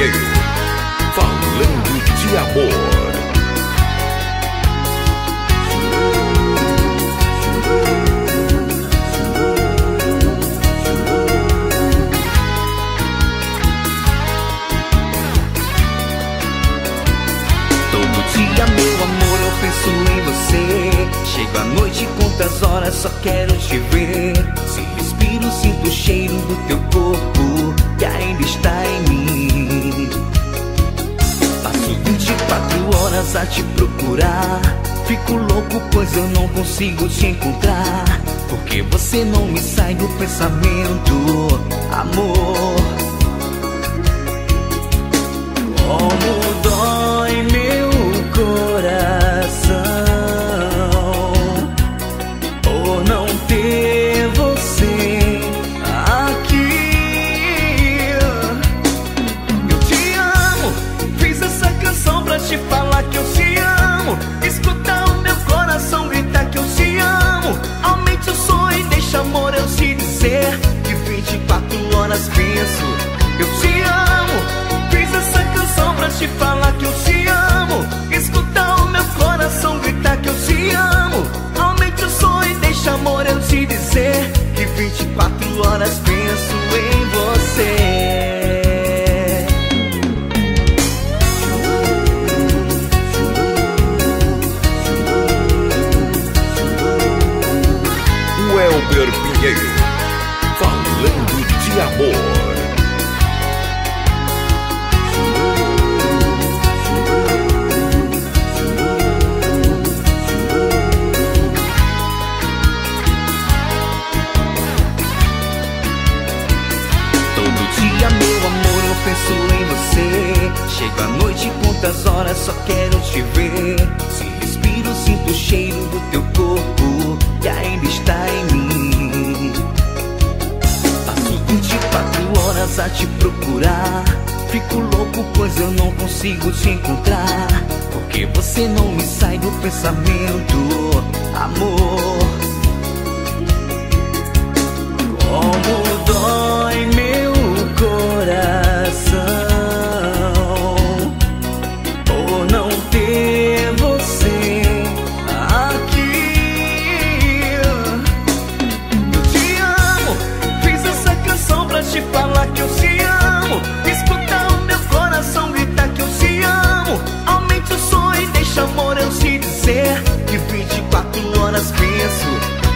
Pinheiro, falando de amor. Todo dia, meu amor, eu penso em você. Chego à noite, quantas horas só quero te ver. Se respiro, sinto o cheiro do teu corpo que ainda está em mim. Horas a te procurar. Fico louco, pois eu não consigo te encontrar. Porque você não me sai do pensamento, amor. Pra te falar que eu te amo. Escuta o meu coração gritar que eu te amo. Aumente o som e deixa amor eu te dizer que 24 horas penso. Eu te amo, fiz essa canção pra te falar que eu te amo. Escuta o meu coração gritar que eu te amo. Aumente o som e deixa amor eu te dizer que 24 horas penso Welber Pinheiro. Falando de amor. Penso em você. Chego à noite, quantas horas só quero te ver. Se respiro, sinto o cheiro do te procurar. Fico louco, pois eu não consigo te encontrar. Porque você não me sai do pensamento, amor. Como você que 24 horas penso.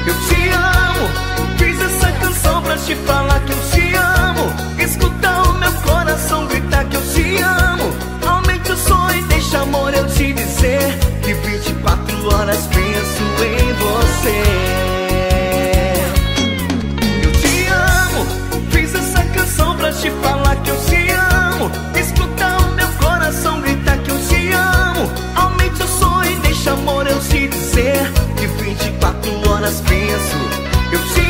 Eu te amo Fiz essa canção pra te falar que eu te amo. Escutar o meu coração gritar que eu te amo. Aumente o som e deixa amor eu te dizer Que 24 horas penso em você. Eu te amo Fiz essa canção pra te falar Eu sinto